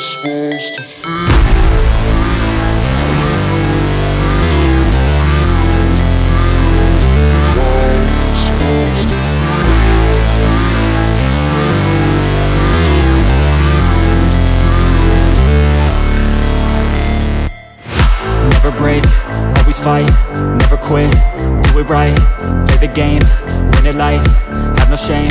supposed to supposed Never break, always fight, never quit, do it right, play the game, win it life, have no shame,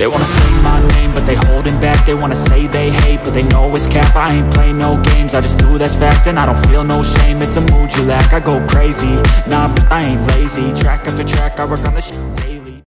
They wanna say my name, but they holding back. They wanna say they hate, but they know it's cap. I ain't play no games, I just do that's fact And I don't feel no shame, it's a mood you lack. I go crazy, nah, but I ain't lazy. Track after track, I work on the sh